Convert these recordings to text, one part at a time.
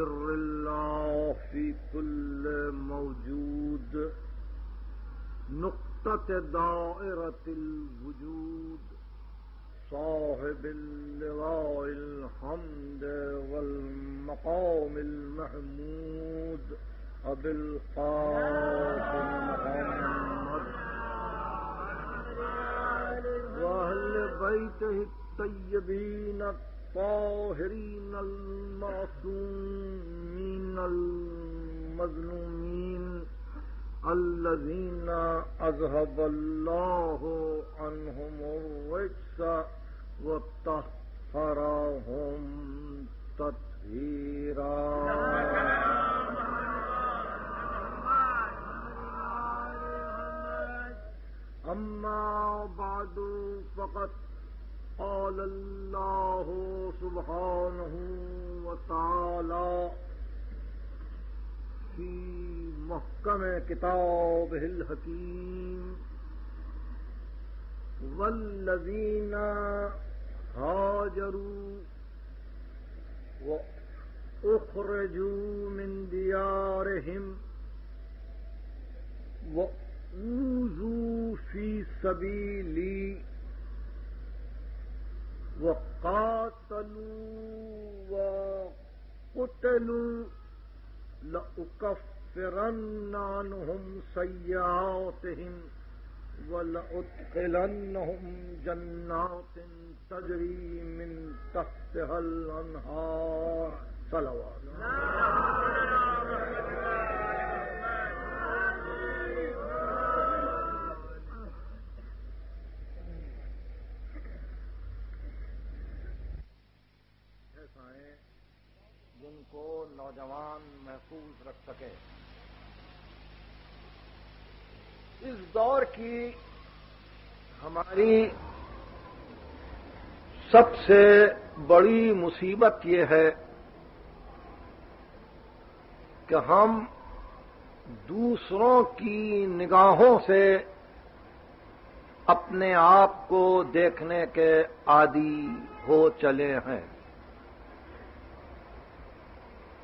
سر الله في كل موجود. نقطة دائرة الوجود. صاحب اللواء الحمد والمقام المحمود. أبي القاسم محمد. وأهل بيته الطيبين الطاهرين المعصومين المظلومين الذين أذهب الله عنهم الرجس وطهرهم تطهيرا. أما بعد فقد قال الله سبحانه وتعالى في محكم كتابه الحكيم والذين هاجروا وأخرجوا من ديارهم وأخرجوا اوزو فی سبیلی وقاتلوا وقتلوا لأكفرن عنهم سيئاتهم ولأدخلنهم جنات تجري من تحتها الأنهار. صلوات کو نوجوان محفوظ رکھ سکے اس دور کی ہماری سب سے بڑی مصیبت یہ ہے کہ ہم دوسروں کی نگاہوں سے اپنے آپ کو دیکھنے کے عادی ہو چلے ہیں۔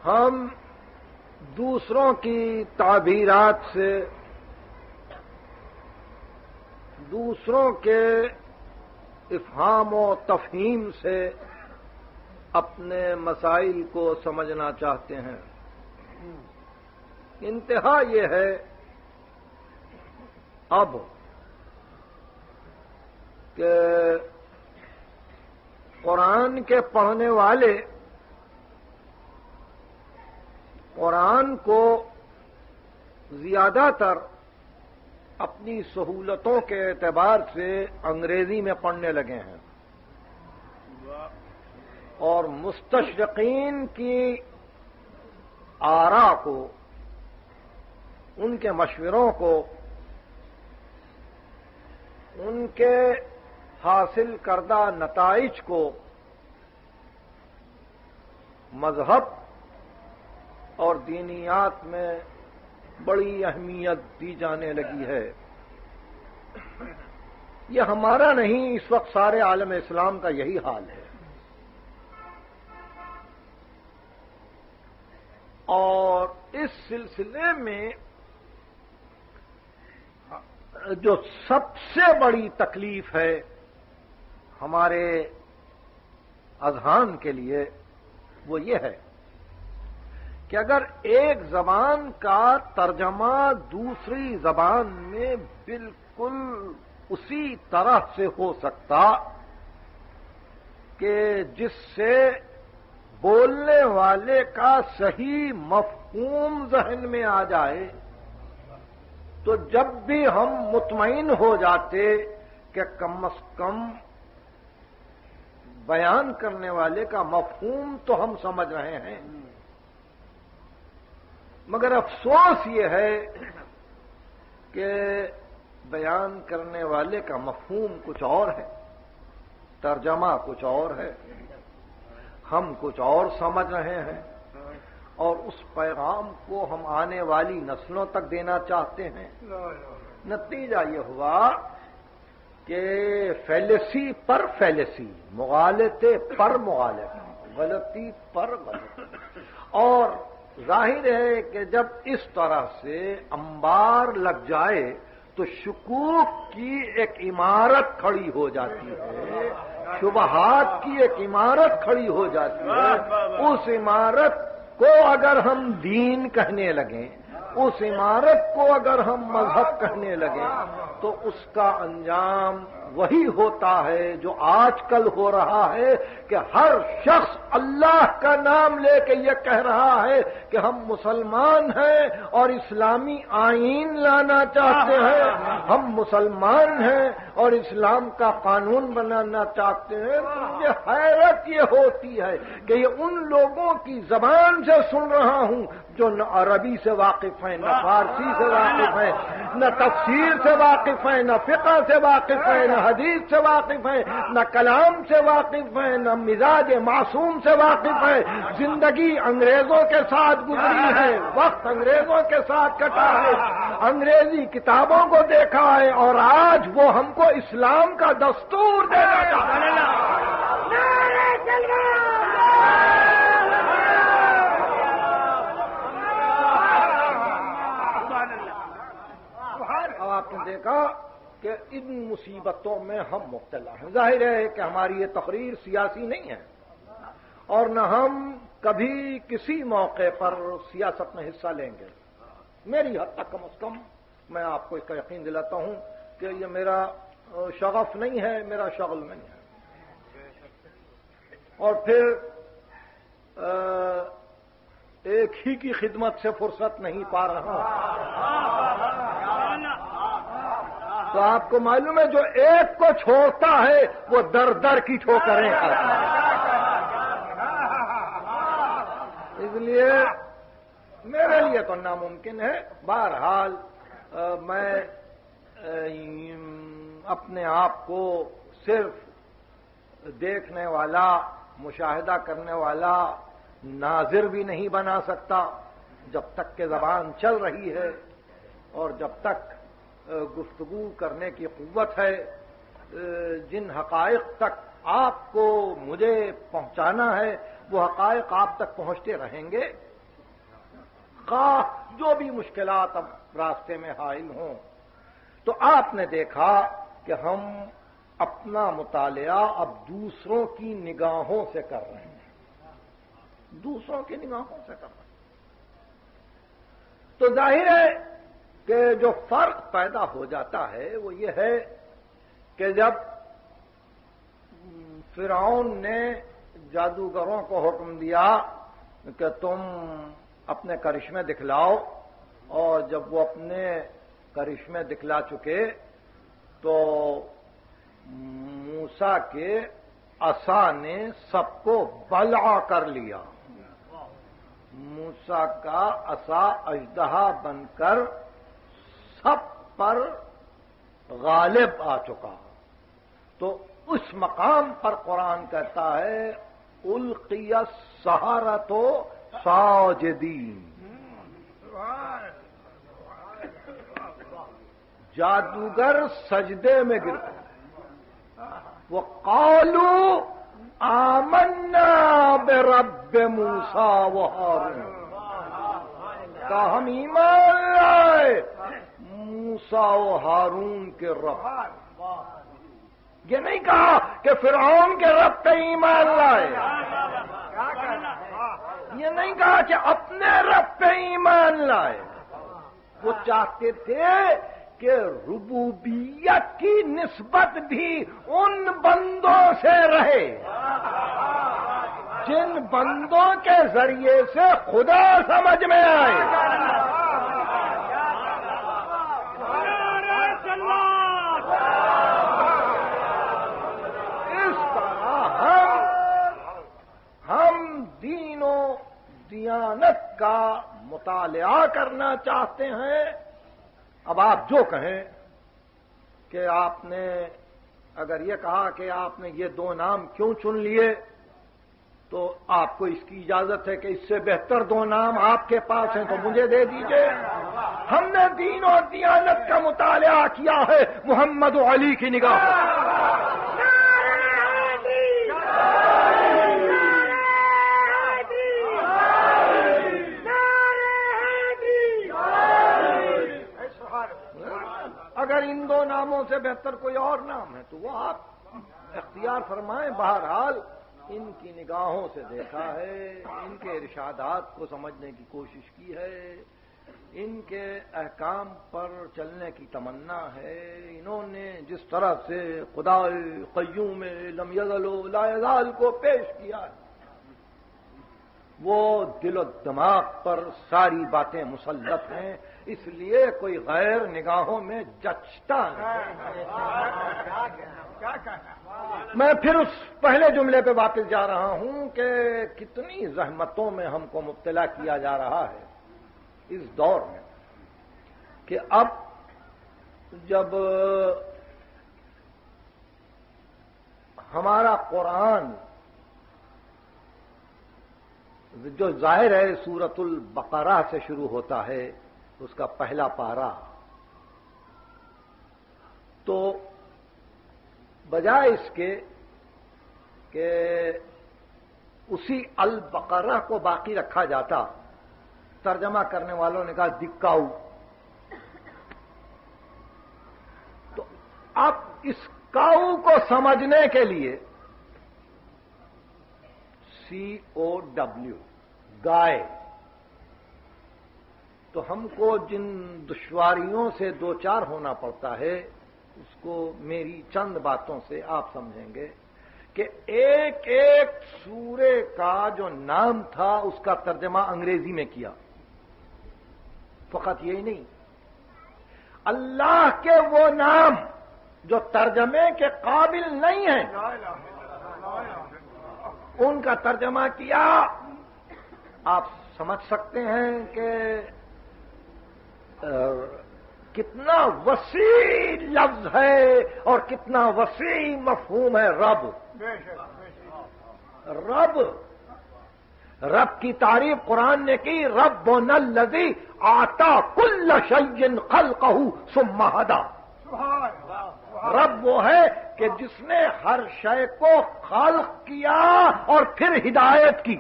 ہم دوسروں کی تعبیرات سے دوسروں کے افہام و تفہیم سے اپنے مسائل کو سمجھنا چاہتے ہیں۔ انتہا یہ ہے، اب کہ قرآن کے پڑھنے والے قرآن کو زیادہ تر اپنی سہولتوں کے اعتبار سے انگریزی میں پڑھنے لگے ہیں۔ اور مستشرقین کی آرا کو، ان کے مشوروں کو، ان کے حاصل کردہ نتائج کو مذہب اور دینیات میں بڑی اہمیت دی جانے لگی ہے۔ یہ ہمارا نہیں، اس وقت سارے عالم اسلام کا یہی حال ہے۔ اور اس سلسلے میں جو سب سے بڑی تکلیف ہے ہمارے اذہان کے لیے وہ یہ ہے۔ کہ اگر ایک زبان کا ترجمہ دوسری زبان میں بالکل اسی طرح سے ہو سکتا کہ جس سے بولنے والے کا صحیح مفہوم ذہن میں آ جائے، تو جب بھی ہم مطمئن ہو جاتے کہ کم از کم بیان کرنے والے کا مفہوم تو ہم سمجھ رہے ہیں۔ مگر افسوس یہ ہے کہ بیان کرنے والے کا مفہوم کچھ اور ہے، ترجمہ کچھ اور ہے، ہم کچھ اور سمجھ رہے ہیں اور اس پیغام کو ہم آنے والی نسلوں تک دینا چاہتے ہیں۔ نتیجہ یہ ہوا کہ فیلسی پر فیلسی، مغالطے پر مغالطہ غلطی پر غلطی۔ اور ظاہر ہے کہ جب اس طرح سے انبار لگ جائے تو شکوک کی ایک عمارت کھڑی ہو جاتی ہے شبہات کی ایک عمارت کھڑی ہو جاتی ہے۔ اس عمارت کو اگر ہم دین کہنے لگیں اس عمارت کو اگر ہم مذہب کہنے لگے، تو اس کا انجام وہی ہوتا ہے جو آج کل ہو رہا ہے کہ ہر شخص اللہ کا نام لے کے یہ کہہ رہا ہے کہ ہم مسلمان ہیں اور اسلامی آئین لانا چاہتے ہیں، ہم مسلمان ہیں اور اسلام کا قانون بنانا چاہتے ہیں یہ حیرت یہ ہوتی ہے کہ یہ ان لوگوں کی زبان سے سن رہا ہوں جو نہ عربی سے واقف ہیں نہ فارسی سے واقف ہیں نہ تفسیر سے واقف ہیں نہ فقہ سے واقف ہیں نہ حدیث سے واقف ہیں نہ کلام سے واقف ہیں نہ مزاج معصوم سے واقف ہے زندگی انگریزوں کے ساتھ گزری ہے وقت انگریزوں کے ساتھ کٹا ہے۔ انگریزی کتابوں کو دیکھا ہے اور آج وہ ہم کو اسلام کا دستور دینا چاہتے اب آپ نے دیکھا کہ ان مصیبتوں میں ہم مبتلا ہیں۔ ظاہر ہے کہ ہماری یہ تقریر سیاسی نہیں ہے۔ اور نہ ہم کبھی کسی موقع پر سیاست میں حصہ لیں گے۔ میری حد تک کم از کم میں آپ کو اس کا یقین دلاتا ہوں کہ یہ میرا شغف نہیں ہے، میرا شغل نہیں ہے۔ اور پھر ایک ہی کی خدمت سے فرصت نہیں پا رہا۔ تو آپ کو معلوم ہے، جو ایک کو چھوڑتا ہے، وہ در در کی ٹھوکریں کرتا اس لیے، میرے لیے تو ناممکن ہے۔ بہرحال میں اپنے آپ کو صرف دیکھنے والا، مشاہدہ کرنے والا ناظر بھی نہیں بنا سکتا۔ جب تک کہ زبان چل رہی ہے اور جب تک گفتگو کرنے کی قوت ہے جن حقائق تک آپ کو مجھے پہنچانا ہے، وہ حقائق آپ تک پہنچتے رہیں گے۔ خواہ جو بھی مشکلات اب راستے میں حائل ہوں۔ تو آپ نے دیکھا کہ ہم اپنا مطالعہ اب دوسروں کی نگاہوں سے کر رہے ہیں۔ دوسروں کی نگاہوں سے کر رہے ہیں۔ تو ظاہر ہے کہ جو فرق پیدا ہو جاتا ہے وہ یہ ہے کہ جب فرعون نے جادوگروں کو حکم دیا کہ تم اپنے کرشمے دکھلاؤ اور جب وہ اپنے کرشمے دکھلا چکے تو موسا کے اصا نے سب کو بلا کر لیا۔ موسا کا اصا اجدہا بن کر سب پر غالب آ چکا۔ تو اس مقام پر قرآن کہتا ہے القیت سہارا تو ساجدین جادوگر سجدے میں گرتے وہ قالو آمنا بے رب موسا وہ کا ہم ایمان لائے موسا و ہارون کے رب۔ یہ نہیں کہا کہ فرعون کے رب پہ ایمان لائے۔ یہ نہیں کہا کہ اپنے رب پہ ایمان لائے۔ وہ چاہتے تھے کہ ربوبیت کی نسبت بھی ان بندوں سے رہے۔ جن بندوں کے ذریعے سے خدا سمجھ میں آئے۔ دیانت کا مطالعہ کرنا چاہتے ہیں۔ اب آپ جو کہیں کہ آپ نے اگر یہ کہا کہ آپ نے یہ دو نام کیوں چن لیے، تو آپ کو اس کی اجازت ہے کہ اس سے بہتر دو نام آپ کے پاس ہیں، تو مجھے دے دیجیے۔ ہم نے دین اور دیانت کا مطالعہ کیا ہے، محمد علی کی نگاہ اگر ان دو ناموں سے بہتر کوئی اور نام ہے تو وہ آپ اختیار فرمائیں، بہرحال ان کی نگاہوں سے دیکھا ہے، ان کے ارشادات کو سمجھنے کی کوشش کی ہے، ان کے احکام پر چلنے کی تمنا ہے۔ انہوں نے جس طرح سے خدا قیوم لم یزل لا یزال کو پیش کیا ہے وہ دل و دماغ پر ساری باتیں مسلط ہیں۔ اس لیے کوئی غیر نگاہوں میں جچتا میں پھر اس پہلے جملے پہ واپس جا رہا ہوں کہ کتنی زحمتوں میں ہم کو مبتلا کیا جا رہا ہے اس دور میں کہ اب جب ہمارا قرآن جو ظاہر ہے سورت البقرہ سے شروع ہوتا ہے اس کا پہلا پارا تو بجائے اس کے کہ اسی البقرہ کو باقی رکھا جاتا، ترجمہ کرنے والوں نے کہا، دکاؤ۔ تو اب اس کاؤ کو سمجھنے کے لیے سی او ڈبلو گائے۔ تو ہم کو جن دشواریوں سے دو چار ہونا پڑتا ہے، اس کو میری چند باتوں سے آپ سمجھیں گے کہ ایک ایک سورے کا جو نام تھا، اس کا ترجمہ انگریزی میں کیا۔ فقط یہی نہیں۔ اللہ کے وہ نام جو ترجمے کے قابل نہیں ہیں ان کا ترجمہ کیا۔ آپ سمجھ سکتے ہیں کہ کتنا وسیع لفظ ہے اور کتنا وسیع مفہوم ہے رب۔ رب رب کی تعریف قرآن نے کی رب و نلزی آتا کل شیئن خل کہو سمہدا رب وہ ہے کہ جس نے ہر شے کو خلق کیا اور پھر ہدایت کی۔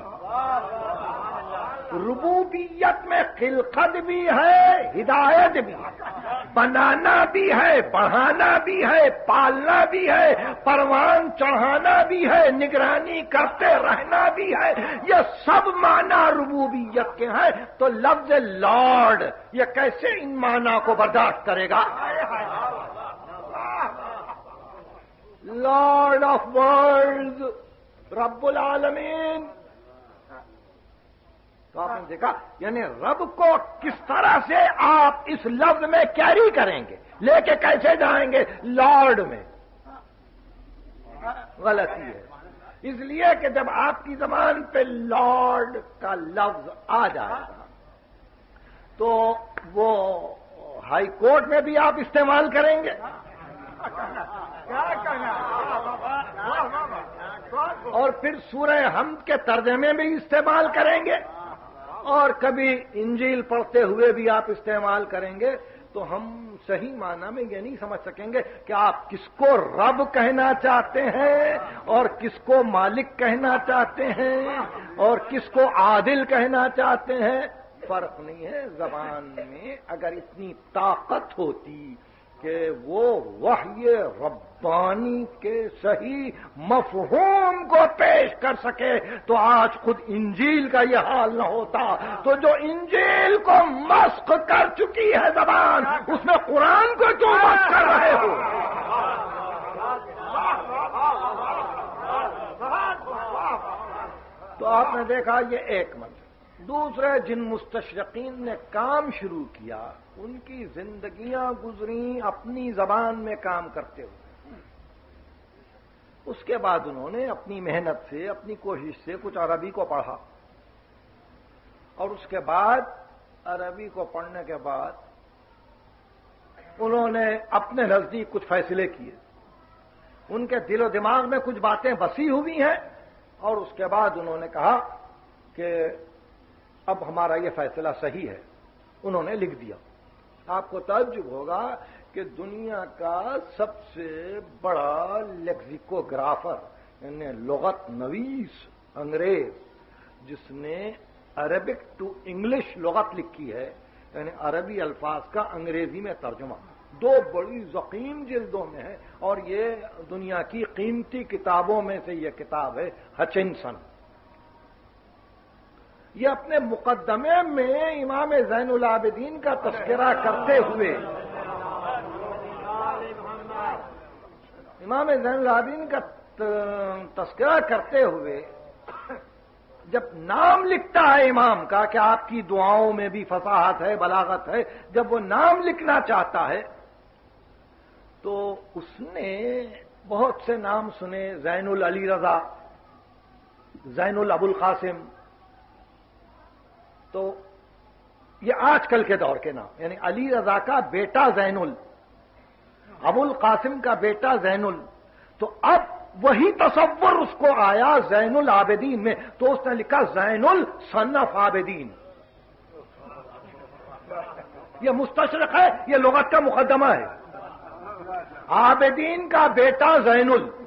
ربوبیت میں خلقت بھی ہے، ہدایت بھی ہے۔ بنانا بھی ہے، بڑھانا بھی ہے، پالنا بھی ہے، پروان چڑھانا بھی ہے، نگرانی کرتے رہنا بھی ہے۔ یہ سب معنی ربوبیت کے ہیں۔ تو لفظ لارڈ، یہ کیسے ان معنی کو برداشت کرے گا؟ لارڈ آف ورلڈ رب العالمین۔ تو آپ نے دیکھا یعنی رب کو کس طرح سے آپ اس لفظ میں کیری کریں گے، لے کے کیسے جائیں گے؟ لارڈ میں۔ غلطی ہے۔ اس لیے کہ جب آپ کی زبان پہ لارڈ کا لفظ آ جائے گا، تو وہ ہائی کورٹ میں بھی آپ استعمال کریں گے۔ اور پھر سورہ ہم کے ترجمے میں بھی استعمال کریں گے۔ اور کبھی انجیل پڑھتے ہوئے بھی آپ استعمال کریں گے تو ہم صحیح معنی میں یہ نہیں سمجھ سکیں گے کہ آپ کس کو رب کہنا چاہتے ہیں اور کس کو مالک کہنا چاہتے ہیں اور کس کو عادل کہنا چاہتے ہیں۔ فرق نہیں ہے، زبان میں اگر اتنی طاقت ہوتی کہ وہ وحی ربانی کے صحیح مفہوم کو پیش کر سکے تو آج خود انجیل کا یہ حال نہ ہوتا۔ تو جو انجیل کو مسق کر چکی ہے زبان، اس میں قرآن کو کیوں مسق کر رہے ہو؟ تو آپ نے دیکھا یہ ایک منظر دوسرے جن مستشرقین نے کام شروع کیا، ان کی زندگیاں گزری اپنی زبان میں کام کرتے ہوئے۔ اس کے بعد انہوں نے اپنی محنت سے، اپنی کوشش سے کچھ عربی کو پڑھا۔ اور اس کے بعد، عربی کو پڑھنے کے بعد انہوں نے اپنے نزدیک کچھ فیصلے کیے۔ ان کے دل و دماغ میں کچھ باتیں بسی ہوئی ہیں اور اس کے بعد انہوں نے کہا کہ اب ہمارا یہ فیصلہ صحیح ہے۔ انہوں نے لکھ دیا۔ آپ کو تعجب ہوگا کہ دنیا کا سب سے بڑا لیکزیکوگرافر یعنی لغت نویس انگریز، جس نے عربک ٹو انگلش لغت لکھی ہے یعنی عربی الفاظ کا انگریزی میں ترجمہ۔ دو بڑی زقیم جلدوں میں ہے اور یہ دنیا کی قیمتی کتابوں میں سے یہ کتاب ہے ہچنسن۔ یہ اپنے مقدمے میں امام زین العابدین کا تذکرہ کرتے ہوئے امام زین العابدین کا تذکرہ کرتے ہوئے جب نام لکھتا ہے امام کا کہ آپ کی دعاؤں میں بھی فصاحت ہے، بلاغت ہے، جب وہ نام لکھنا چاہتا ہے تو اس نے بہت سے نام سنے زین العلی رضا زین الابو القاسم تو یہ آج کل کے دور کے نام یعنی علی رضا کا بیٹا زین ال ابو القاسم کا بیٹا زین ال تو اب وہی تصور اس کو آیا زین العابدین میں، تو اس نے لکھا زین الصنف عابدین۔ یہ مستشرق ہے، یہ لغت کا مقدمہ ہے۔ عابدین کا بیٹا زین ال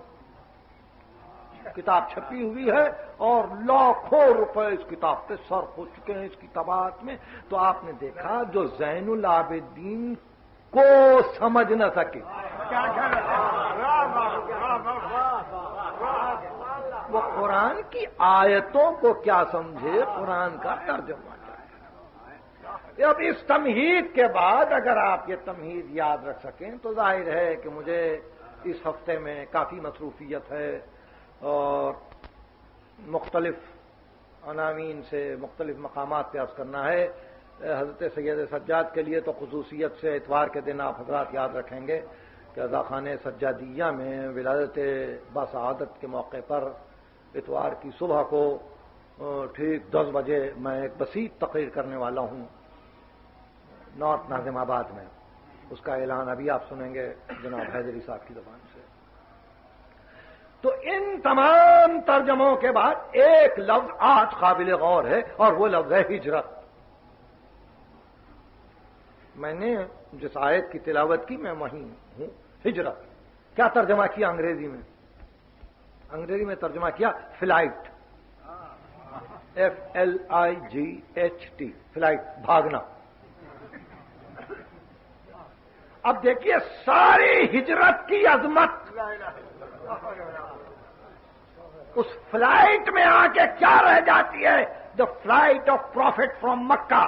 کتاب چھپی ہوئی ہے اور لاکھوں روپے اس کتاب پہ سر ہو چکے ہیں اس کی میں۔ تو آپ نے دیکھا جو زین العابدین کو سمجھ نہ سکے۔ وہ قرآن کی آیتوں کو کیا سمجھے؟ قرآن کا ترجمہ اب اس تمہید کے بعد اگر آپ یہ تمہید یاد رکھ سکیں تو ظاہر ہے کہ مجھے اس ہفتے میں کافی مصروفیت ہے۔ اور مختلف عناوین سے مختلف مقامات پیاس کرنا ہے۔ حضرت سید سجاد کے لیے تو خصوصیت سے اتوار کے دن آپ حضرات یاد رکھیں گے کہ رضا خان سجادیہ میں ولادت باسعادت کے موقع پر اتوار کی صبح کو ٹھیک دس بجے میں ایک بسیط تقریر کرنے والا ہوں۔ نارتھ ناظم آباد میں۔ اس کا اعلان ابھی آپ سنیں گے جناب حیدری صاحب کی زبان۔ سے تو ان تمام ترجموں کے بعد ایک لفظ آج قابل غور ہے اور وہ لفظ ہے ہجرت۔ میں نے جس آیت کی تلاوت کی میں وہیں ہوں۔ ہجرت۔ کیا ترجمہ کیا انگریزی میں؟ انگریزی میں ترجمہ کیا؟ Flight. F L I G H T flight. بھاگنا۔ اب دیکھیے، ساری ہجرت کی عظمت۔ اس فلائٹ میں آ کے کیا رہ جاتی ہے؟ The flight of prophet from Mecca.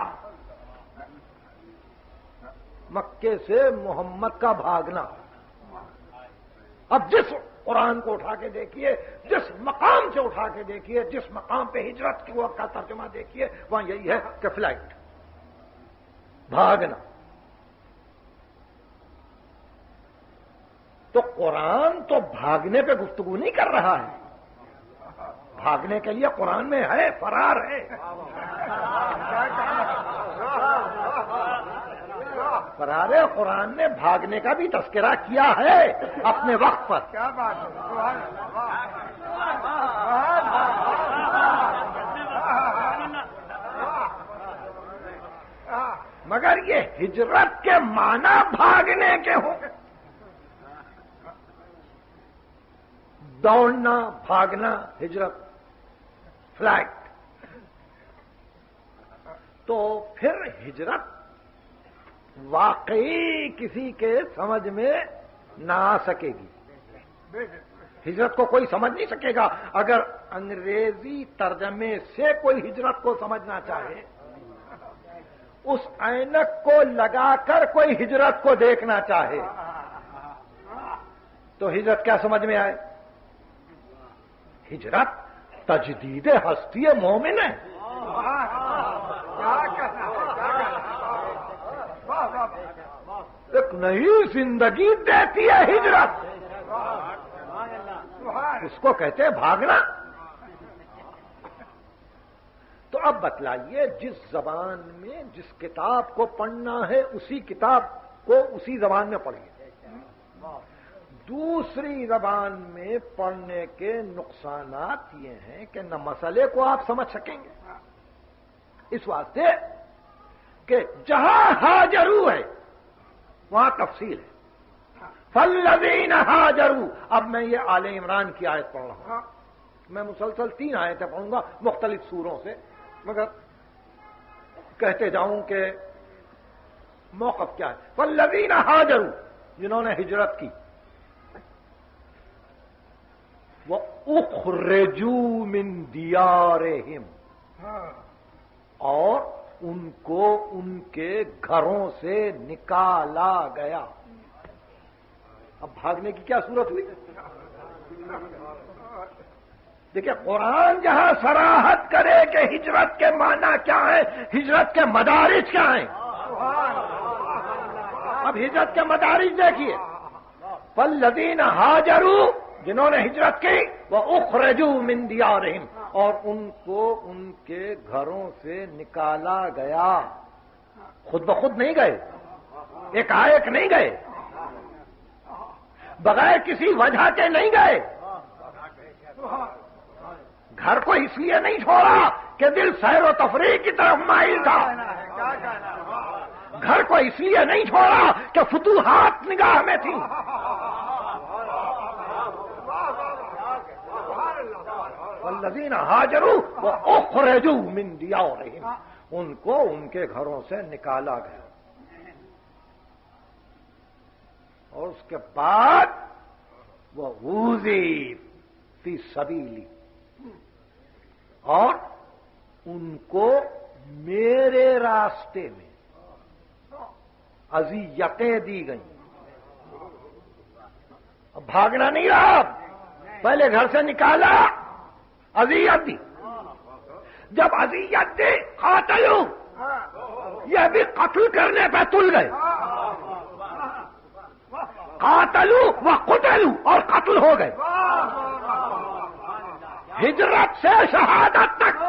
مکے سے محمد کا بھاگنا. اب جس قرآن کو اٹھا کے دیکھیے، جس مقام سے اٹھا کے دیکھیے، جس مقام پہ ہجرت کی وقت کا ترجمہ دیکھیے، وہاں یہی ہے کہ فلائٹ بھاگنا. تو قرآن تو بھاگنے پہ گفتگو نہیں کر رہا ہے۔ بھاگنے کے لیے قرآن میں ہے فرار ہے۔ فرار قرآن نے بھاگنے کا بھی تذکرہ کیا ہے اپنے وقت پر۔ کیا بات مگر یہ ہجرت کے معنی بھاگنے کے ہو دوڑنا بھاگنا ہجرت۔ فلائٹ۔ تو پھر ہجرت واقعی کسی کے سمجھ میں نہ آ سکے گی۔ ہجرت کو کوئی سمجھ نہیں سکے گا۔ اگر انگریزی ترجمے سے کوئی ہجرت کو سمجھنا چاہے، اس اینک کو لگا کر کوئی ہجرت کو دیکھنا چاہے، تو ہجرت کیا سمجھ میں آئے؟ ہجرت تجدید ہستی مومن ہے۔ ایک نئی زندگی دیتی ہے ہجرت۔ اس کو کہتے ہیں بھاگنا۔ تو اب بتلائیے، جس زبان میں جس کتاب کو پڑھنا ہے، اسی کتاب کو اسی زبان میں پڑھیے۔ دوسری زبان میں پڑھنے کے نقصانات یہ ہیں کہ نہ مسئلے کو آپ سمجھ سکیں گے۔ اس واسطے کہ جہاں حاجرو ہے وہاں تفصیل ہے۔ فلدین حاجرو اب میں یہ آل عمران کی آیت پڑھ رہا ہوں۔ میں مسلسل تین آیتیں پڑھوں گا مختلف سوروں سے مگر کہتے جاؤں کہ موقف کیا ہے۔ فلدین حاجرو جنہوں نے ہجرت کی وہ اخرجو من دیارہم۔ اور ان کو ان کے گھروں سے نکالا گیا۔ اب بھاگنے کی کیا صورت ہوئی؟ دیکھیے قرآن جہاں سراہد کرے کہ ہجرت کے معنی کیا ہے ہجرت کے مدارج کیا ہیں؟ اب ہجرت کے مدارج دیکھیے۔ پل لدین حاجرو جنہوں نے ہجرت کی وہ اخرجو من دیارہم اور ان کو ان کے گھروں سے نکالا گیا۔ خود بخود نہیں گئے۔ ایک آئک نہیں گئے۔ بغیر کسی وجہ کے نہیں گئے۔ گھر کو اس لیے نہیں چھوڑا کہ دل سیر و تفریح کی طرف مائل تھا۔ گھر کو اس لیے نہیں چھوڑا کہ فتوحات نگاہ میں تھی والذین حاجروا واخرجوا من دیارہم۔ ان کو ان کے گھروں سے نکالا گیا۔ اور اس کے بعد وہ ووزی فی سبیلی۔ اور ان کو میرے راستے میں ازیتیں دی گئیں۔ اب بھاگنا نہیں رہا۔ پہلے گھر سے نکالا۔ ازیت دی۔ جب ازیت دی، قاتل یہ بھی قتل کرنے پہ تل گئے۔ قاتلو و قتلو اور قتل ہو گئے۔ ہجرت سے شہادت تک۔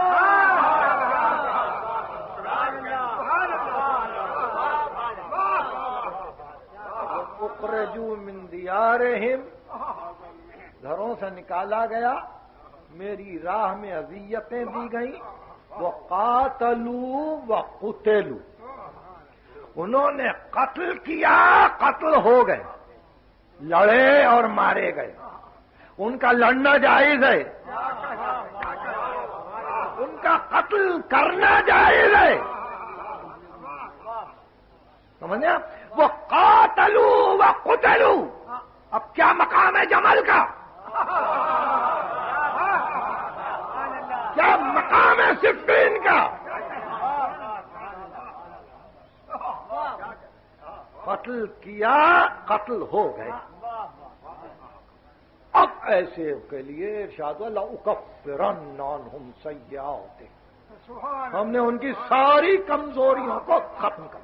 جو من دیارہم۔ گھروں سے نکالا گیا۔ میری راہ میں اذیتیں دی گئیں وہ قاتلو و قتلو انہوں نے قتل کیا، قتل ہو گئے، لڑے اور مارے گئے۔ ان کا لڑنا جائز ہے، ان کا قتل کرنا جائز ہے۔ سمجھا وہ قاتلو و قتلو اب کیا مقام ہے جمل کا؟ کیا مقام ہے صفین کا؟ قتل کیا قتل ہو گئے۔ اب ایسے کے لیے ارشاد اللہ اکفرن نان ہم سیاح ہوتے ہم نے ان کی ساری کمزوریوں کو ختم کر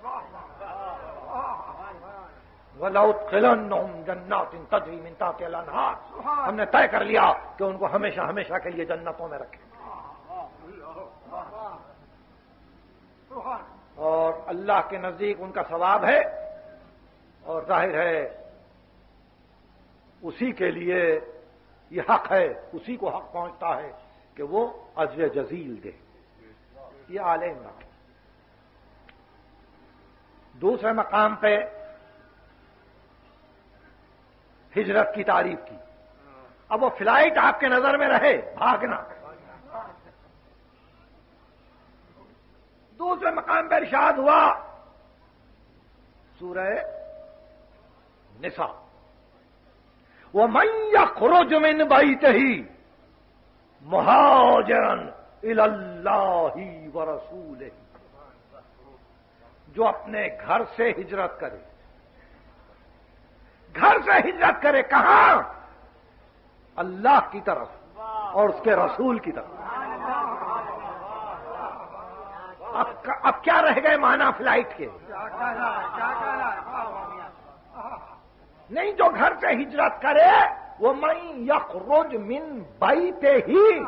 قلن جنات تجری منتا کے ہم نے طے کر لیا کہ ان کو ہمیشہ ہمیشہ کے لیے جنتوں میں رکھیں۔ اور اللہ کے نزدیک ان کا ثواب ہے اور ظاہر ہے اسی کے لیے یہ حق ہے، اسی کو حق پہنچتا ہے کہ وہ اجر جزیل دے۔ یہ عالم نہ دوسرے مقام پہ ہجرت کی تعریف کی۔ اب وہ فلائٹ آپ کے نظر میں رہے، بھاگنا۔ دوسرے مقام پہ ارشاد ہوا۔ سورہ نسا وہ من خروج من بائیت ہی مہاجرن اللہ و رسول جو اپنے گھر سے ہجرت کرے۔ گھر سے ہجرت کرے کہاں؟ اللہ کی طرف اور اس کے رسول کی طرف۔ اب کیا رہ گئے مانا فلائٹ کے؟ نہیں جو گھر سے ہجرت کرے، وہ میں یخرج من بیتے ہی۔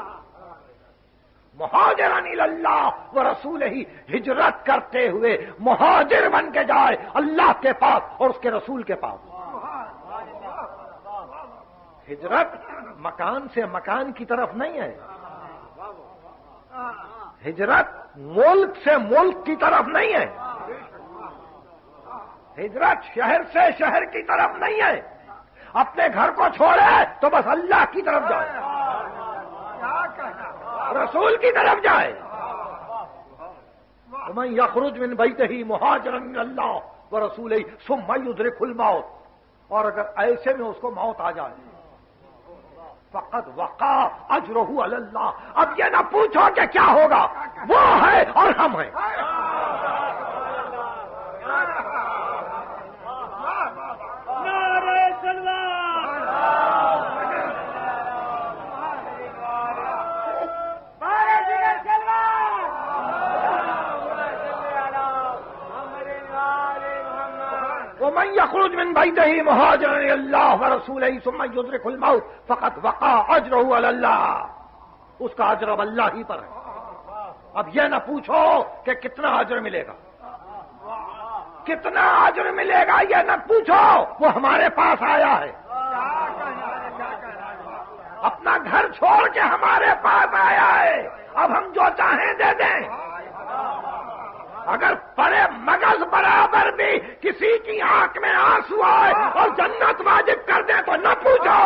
مہاجر اللہ و رسول ہی ہجرت کرتے ہوئے مہاجر بن کے جائے اللہ کے پاس اور اس کے رسول کے پاس۔ ہجرت مکان سے مکان کی طرف نہیں ہے۔ ہجرت ملک سے ملک کی طرف نہیں ہے۔ ہجرت شہر سے شہر کی طرف نہیں ہے۔ اپنے گھر کو چھوڑے تو بس اللہ کی طرف جائے۔ رسول کی طرف جائے۔ میں یخرج من بیت ہی مہاجر اللہ و رسول ہی سم میں ادرک الموت اور اگر ایسے میں اس کو موت آ جائے۔ فقط وقع اجرہ اللہ۔ اب یہ نہ پوچھو کہ کیا ہوگا۔ وہ ہے اور ہم ہیں۔ يخرج من بيته مهاجرا الى الله ورسوله ثم يدرك الموت، فقد وقع اجره على الله. اس کا اجر اب اللہ ہی پر ہے۔ اب یہ نہ پوچھو کہ کتنا اجر ملے گا۔ کتنا اجر ملے گا یہ نہ پوچھو، وہ ہمارے پاس آیا ہے۔ اپنا گھر چھوڑ کے ہمارے پاس آیا ہے۔ اب ہم جو چاہیں دے دیں۔ اگر پڑے مغز برابر بھی کسی کی آنکھ میں آنسو آئے اور جنت واجب کر دیں تو نہ پوچھو۔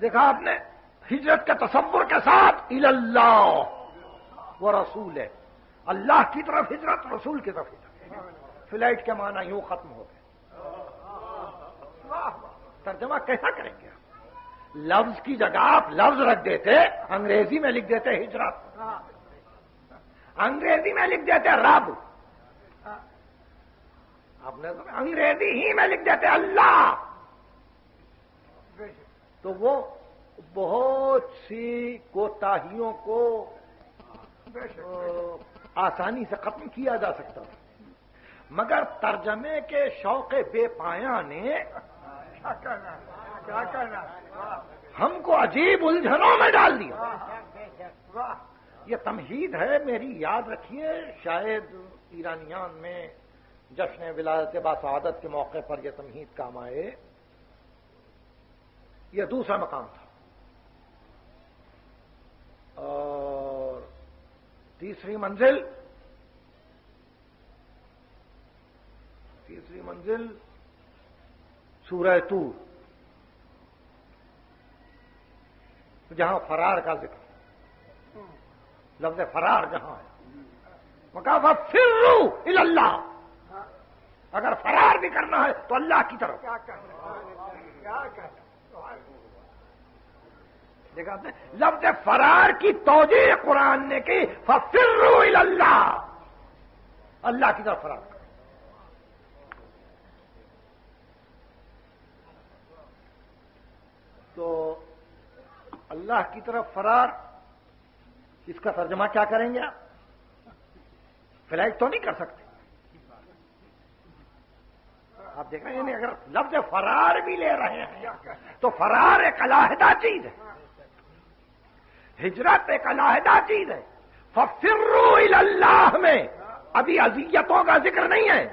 دیکھا آپ نے، ہجرت کے تصور کے ساتھ اللہ وہ رسول ہے اللہ کی طرف ہجرت، رسول کی طرف ہجرت۔ فلائٹ کے معنی یوں ختم ہو گئے۔ ترجمہ کیسا کریں گے لفظ کی جگہ آپ لفظ رکھ دیتے، انگریزی میں لکھ دیتے ہجرت۔ انگریزی میں لکھ دیتے رب۔ آپ نے انگریزی ہی میں لکھ دیتے اللہ۔ تو وہ بہت سی کوتاہیوں کو آسانی سے ختم کیا جا سکتا تھا۔ مگر ترجمے کے شوق بے پایا نے ہم کو عجیب الجھنوں میں ڈال دیا یہ تمہید ہے میری یاد رکھیے شاید ایرانیان میں جشن ولایت باسعادت کے موقع پر یہ تمہید کام آئے۔ یہ دوسرا مقام تھا۔ اور تیسری منزل تیسری منزل سورہ تور جہاں فرار کا ذکر۔ لفظ فرار جہاں ہے۔ مقابلہ پھر اللہ اگر فرار بھی کرنا ہے تو اللہ کی طرف۔ دیکھا آپ نے لفظ فرار کی توجہ قرآن نے کی فرو اللہ اللہ کی طرف فرار تو اللہ کی طرف فرار، اس کا ترجمہ کیا کریں گے آپ؟ فلائٹ تو نہیں کر سکتے۔ آپ دیکھ رہے ہیں یعنی اگر لفظ فرار بھی لے رہے ہیں، تو فرار ایک علاحدہ چیز ہے۔ ہجرت ایک علاحدہ چیز ہے۔ ففرو اللہ میں۔ ابھی اذیتوں کا ذکر نہیں ہے۔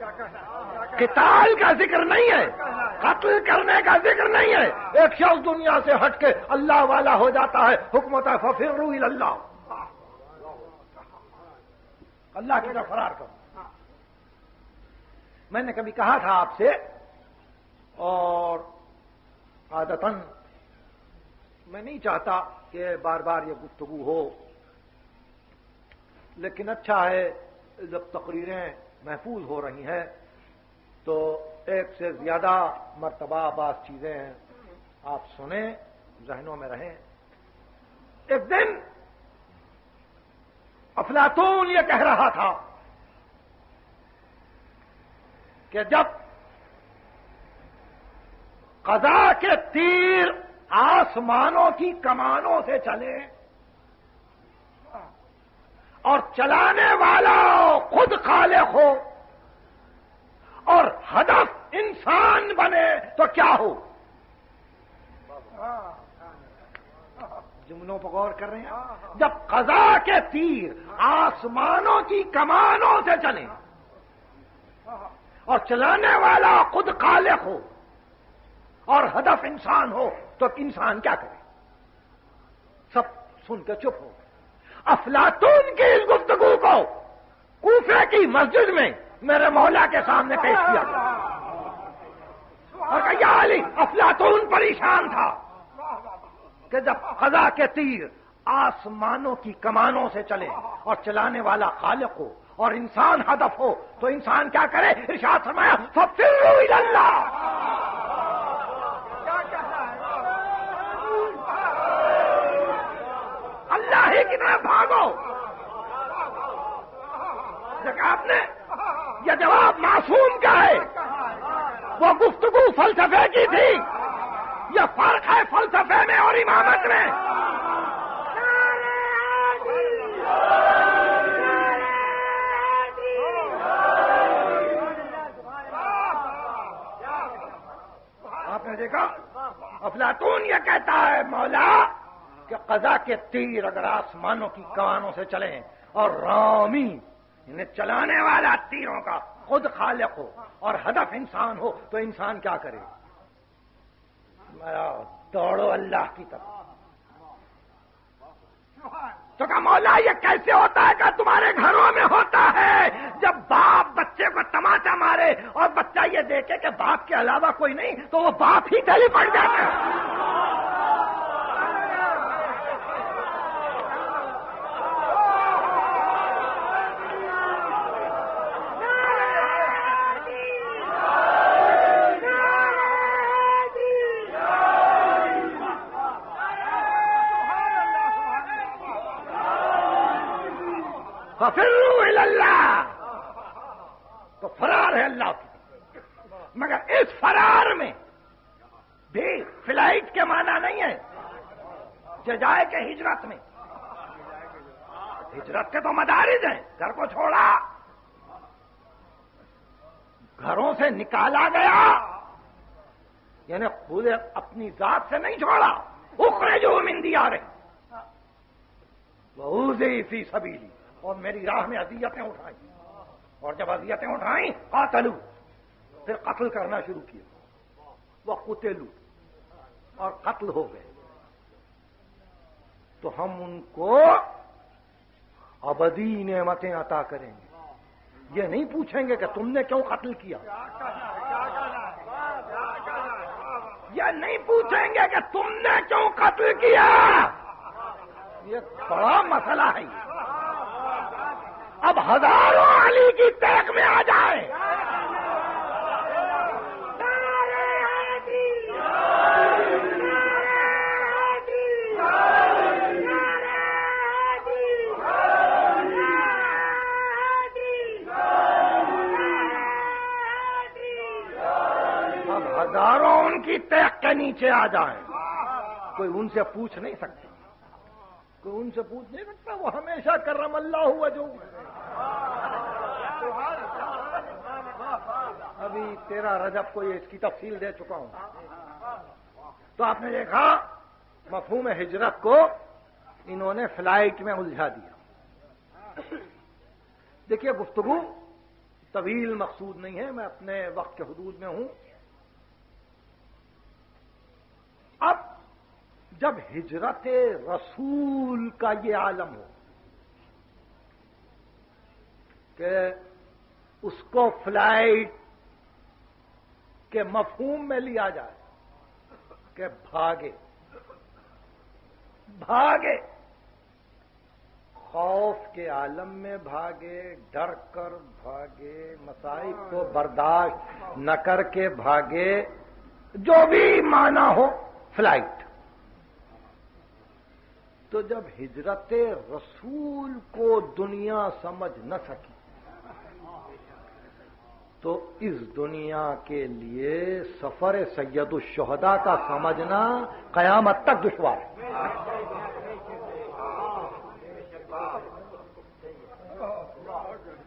کتال کا ذکر نہیں ہے۔ قتل کرنے کا ذکر نہیں ہے۔ ایک شخص دنیا سے ہٹ کے اللہ والا ہو جاتا ہے۔ حکمت ففر رو اللہ اللہ کی طرف فرار کرو۔ میں نے کبھی کہا تھا آپ سے، اور عادتن میں نہیں چاہتا کہ بار بار یہ گفتگو ہو، لیکن اچھا ہے، جب تقریریں محفوظ ہو رہی ہیں، تو ایک سے زیادہ مرتبہ بعض چیزیں ہیں آپ سنیں، ذہنوں میں رہیں۔ ایک دن افلاطون یہ کہہ رہا تھا کہ جب قضا کے تیر آسمانوں کی کمانوں سے چلے اور چلانے والا خود خالق ہو اور ہدف انسان بنے تو کیا ہو؟ جملوں پر غور کر رہے ہیں۔ جب قضا کے تیر آسمانوں کی کمانوں سے چلے اور چلانے والا خود خالق ہو اور ہدف انسان ہو تو انسان کیا کرے؟ سب سن کے چپ ہو۔ افلاطون کی اس گفتگو کو کوفے کی مسجد میں میرے مولا کے سامنے پیش کیا اور کہ علی، افلاطون پریشان تھا کہ جب خزا کے تیر آسمانوں کی کمانوں سے چلے اور چلانے والا خالق ہو اور انسان ہدف ہو، تو انسان کیا کرے؟ ارشاد فرمایا سب سے اللہ کی طرف بھاگو۔ آپ نے یہ جواب معصوم کا ہے وہ گفتگو فلسفے کی تھی۔ یہ فرق ہے فلسفے میں اور امامت میں۔ آپ نے دیکھا؟ افلاطون یہ کہتا ہے، مولا، کہ قضا کے تیر اگر آسمانوں کی کانوں سے چلیں اور رامی، انہیں چلانے والا تیروں کا خود خالق ہو اور ہدف انسان ہو تو انسان کیا کرے؟ دوڑو اللہ کی طرف۔ تو کہ مولا، یہ کیسے ہوتا ہے کہ تمہارے گھروں میں ہوتا ہے؟ جب باپ بچے کو تماچا مارے اور بچہ یہ دیکھے کہ باپ کے علاوہ کوئی نہیں، تو وہ باپ ہی گلی پڑ جاتا ہے اللہ تو فرار ہے اللہ کی مگر اس فرار میں بھی فلائٹ کے معنی نہیں ہے جائے کے ہجرت میں ہجرت کے تو مدارج ہیں گھر کو چھوڑا گھروں سے نکالا گیا یعنی خود اپنی ذات سے نہیں چھوڑا اخرے جو مندی آ رہے وہ فی سبیلی۔ اور میری راہ میں اذیتیں اٹھائیں۔ اور جب اذیتیں اٹھائیں، قاتلو۔ پھر قتل کرنا شروع کیا وہ قتلو۔ اور قتل ہو گئے۔ تو ہم ان کو ابدی نعمتیں عطا کریں گے۔ یہ نہیں پوچھیں گے کہ تم نے کیوں قتل کیا؟ یہ نہیں پوچھیں گے کہ تم نے کیوں قتل کیا؟ یہ بڑا مسئلہ ہے اب ہزاروں علی کی تیک میں آ جا کے نیچے آ جائیں کوئی ان سے پوچھ نہیں سکتا کوئی ان سے پوچھ نہیں سکتا وہ ہمیشہ کرم اللہ ہوا جو۔ ابھی تیرہ رجب کو یہ اس کی تفصیل دے چکا ہوں۔ تو آپ نے دیکھا مفہوم ہجرت کو انہوں نے فلائٹ میں الجھا دیا۔ دیکھیے گفتگو طویل مقصود نہیں ہے میں اپنے وقت کے حدود میں ہوں۔ جب ہجرت رسول کا یہ عالم ہو کہ اس کو فلائٹ کے مفہوم میں لیا جائے کہ بھاگے بھاگے۔ خوف کے عالم میں بھاگے، ڈر کر بھاگے مسائل کو برداشت نہ کر کے بھاگے، جو بھی مانا ہو، فلائٹ۔ تو جب ہجرت رسول کو دنیا سمجھ نہ سکی، تو اس دنیا کے لیے سفر سید الشہدا کا سمجھنا قیامت تک دشوار ہے۔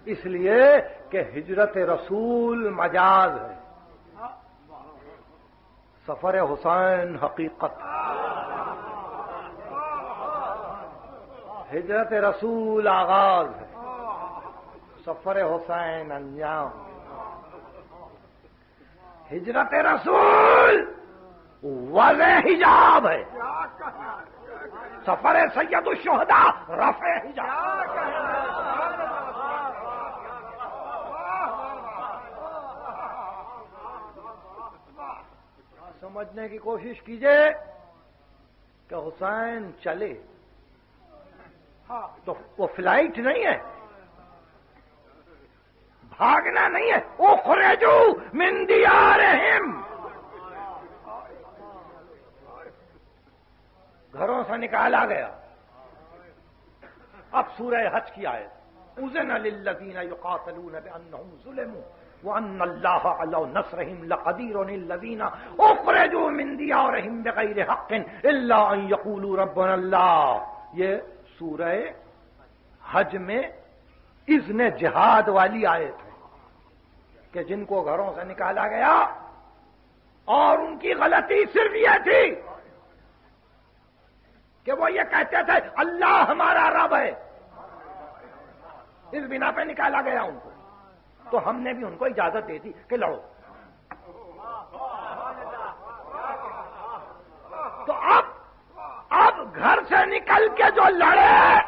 اس لیے کہ ہجرت رسول مجاز ہے۔ سفر حسین حقیقت۔ ہجرت رسول آغاز ہے۔ سفر حسین انجام۔ ہجرت رسول واضح حجاب ہے۔ سفر سید الشہدا رفع حجاب۔ سمجھنے کی کوشش کیجیے کہ حسین چلے۔ تو وہ فلائٹ نہیں ہے۔ بھاگنا نہیں ہے۔ وہ خریجو مندیا رحم گھروں سے نکالا گیا۔ اب سورہ حج کی آئے ازن للذین یقاتلون بانہم ظلموا وان اللہ علی نصرہم لقدیر للذین اخرجوا من دیارہم بغیر حق الا ان یقولوا ربنا اللہ۔ یہ سورہ حج میں اذن جہاد والی آیت ہے کہ جن کو گھروں سے نکالا گیا اور ان کی غلطی صرف یہ تھی کہ وہ یہ کہتے تھے، اللہ ہمارا رب ہے۔ اس بنا پہ نکالا گیا ان کو۔ تو ہم نے بھی ان کو اجازت دے دی کہ لڑو تو اب اب گھر سے نکل کے جو لڑے،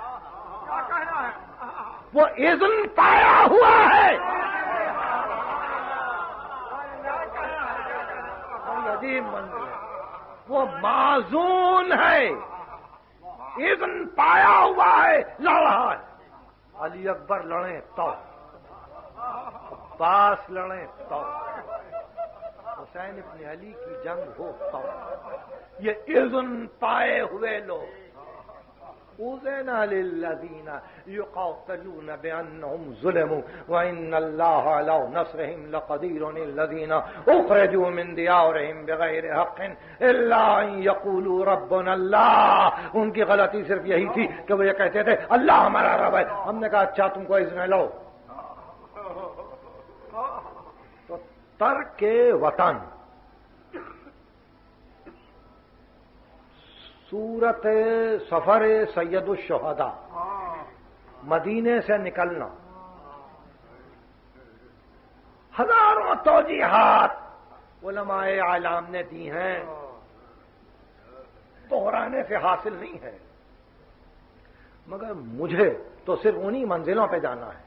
وہ عزن پایا ہوا ہے۔ وہ معذون ہے۔ اذن پایا ہوا ہے، لڑ رہا ہے۔ علی اکبر لڑیں تو۔ پاس لڑیں تو۔ حسین ابن علی کی جنگ ہو تو یہ اذن پائے ہوئے لوگ. أذن للذين يقاتلون بأنهم ظلموا وإن الله على نصرهم لقدير الذين أخرجوا من ديارهم بغير حق إلا أن يقولوا ربنا الله ان کی غلطی صرف یہی تھی کہ وہ یہ کہتے تھے، اللہ ہمارا رب ہے. ہم نے کہا اچھا تم کو اذن لو. تو ترک وطن۔ سورت سفر سید الشہدا مدینے سے نکلنا۔ ہزاروں توجیحات علماء عالم نے دی ہیں۔ دہرانے سے حاصل نہیں ہے۔ مگر مجھے تو صرف انہی منزلوں پہ جانا ہے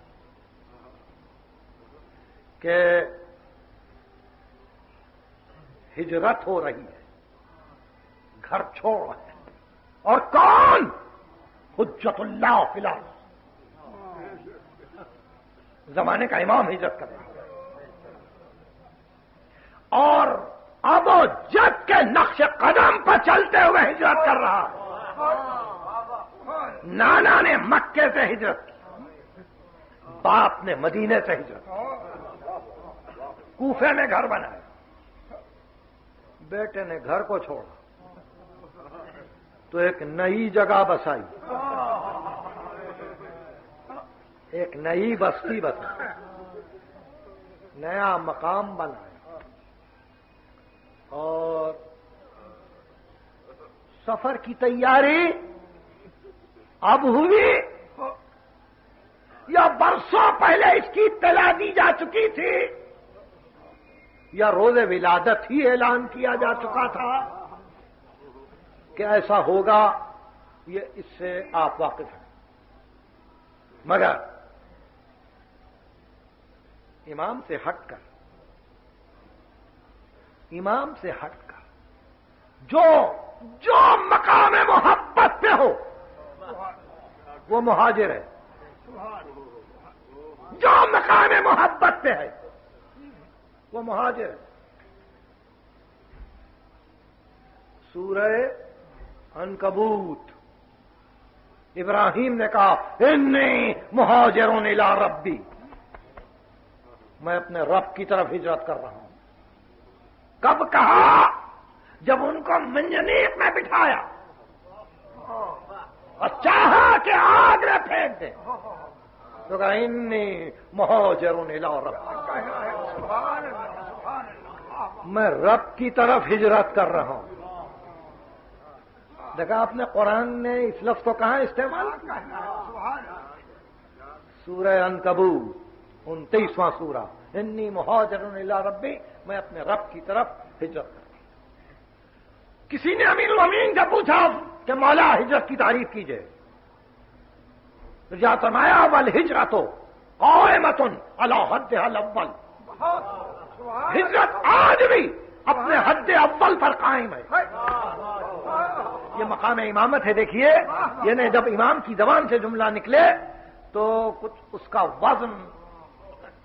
کہ ہجرت ہو رہی ہے۔ گھر چھوڑ رہے ہیں اور کون؟ حجت اللہ فی الحال زمانے کا امام ہجرت کر رہا اور اب و جگ کے نقش قدم پر چلتے ہوئے ہجرت کر رہا نانا نے مکے سے ہجرت کی۔ باپ نے مدینے سے ہجرت کوفے میں گھر بنایا۔ بیٹے نے گھر کو چھوڑا۔ تو ایک نئی جگہ بسائی۔ ایک نئی بستی بسائی۔ نیا مقام بنایا۔ اور سفر کی تیاری اب ہوئی۔ یا برسوں پہلے اس کی اطلاع دی جا چکی تھی۔ یا روز ولادت ہی اعلان کیا جا چکا تھا کہ ایسا ہوگا، یہ اس سے آپ واقف ہیں۔ مگر امام سے ہٹ کر، امام سے ہٹ کر، جو جو مقام محبت پہ ہو، وہ مہاجر ہے۔ جو مقام محبت پہ ہے۔ وہ مہاجر ہے سورہ انکبوت ابراہیم نے کہا، انی مہاجروں نے ربی۔ میں اپنے رب کی طرف ہجرت کر رہا ہوں۔ کب کہا؟ جب ان کو منجنیک میں بٹھایا۔ اور چاہا کہ آگ میں پھینک دیں تو کہا، انی مہاجروں نے لا رب میں رب کی طرف ہجرت کر رہا ہوں۔ دیکھا، آپ نے قرآن نے اس لفظ کو کہاں استعمال سورہ ان کبو انتیسواں سورہ۔ انی مہاجر ربی، میں اپنے رب کی طرف ہجرت کر کسی نے امین المین سے پوچھا کہ مولا ہجرت کی تعریف کیجیے یا فرمایا ول ہجرت ہو متن اللہ حد الاول۔ ہجرت آج بھی اپنے حد اول پر قائم ہے۔ یہ مقام امامت ہے، دیکھیے۔ یعنی جب امام کی زبان سے جملہ نکلے تو کچھ اس کا وزن